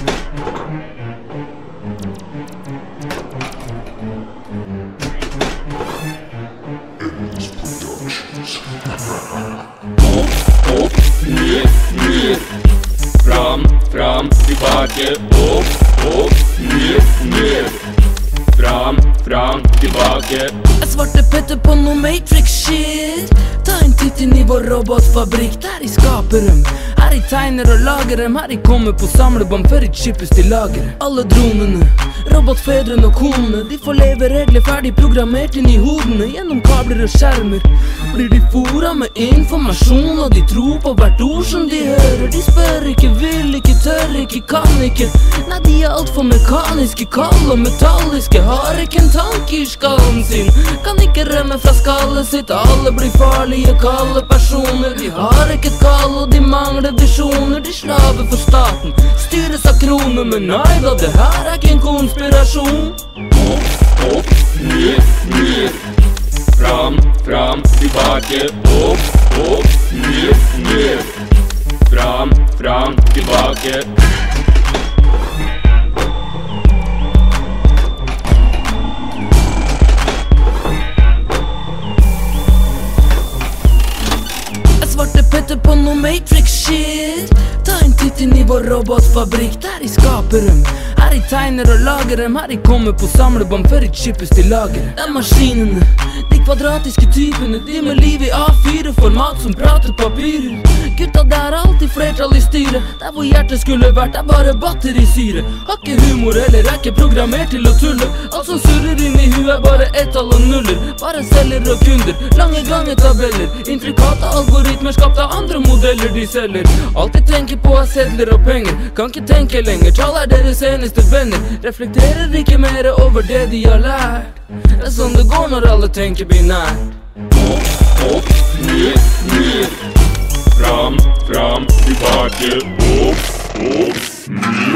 Opp, ned, ned. Fram, fram, tilbake. Opp, opp, ned, ned. Fram, fram, tilbake. Jeg svarte Petter på noe Matrix-shit. Ta en titt inn i vår robotfabrikk. Der i skaper dem. Her i tegner og lager dem. Her i kommer på samlebånd før de chippes til lageret. Alle dronene, robotfedrene og konene. De får leve regler ferdig programmert inn i hodene. Gjennom kabler og skjermer blir de fora med informasjon. Og de tror på hvert ord som de hører. De spør ikke, vil ikke, tør ikke, kan ikke. Nei, de er altfor mekaniske, kalde og metalliske. Har ikke en tanke i skallen sin. Kan ikke rømme fra skallet sitt. Alle blir farlige, kalde personer. De har ikke et kall, og de mangler visjoner. De slaver for staten, styres av kroner. Men nei da, det her er ikke en konspirasjon. Opp, opp, ned, ned. Fram, fram, tilbake. Opp, opp, ned, ned. Fram, fram, tilbake. Svarte Petter på noe Matrix-shit. Ta en titt inn i vår robotfabrikk. Der i skaper Her i tegner og lager dem. Her i kommer på samlebånd før de chippes til lageret. De maskinene, de kvadratiske typene. De med liv i A4-format som prater papirer. Gutta, det er alltid flertall i styret. Der hvor hjertet skulle vært, er bare batterisyre. Har ikke humor eller er ikke programmert til å tulle. Alt som surrer inn i huet, er bare ett tall og nuller. Bare selger og kunder, lange gangetabeller. Intrikate algoritmer skapt av andre modeller de selger. Alt de tenker på er sedler og penger. Kan ikke tenke lenger, tall er deres eneste venner. Reflekterer ikke mer over det de har lært. Det er sånn det går når alle tenker binært. Opp, opp, ned, ned. Fram, fram, tilbake. Opp, opp, ned,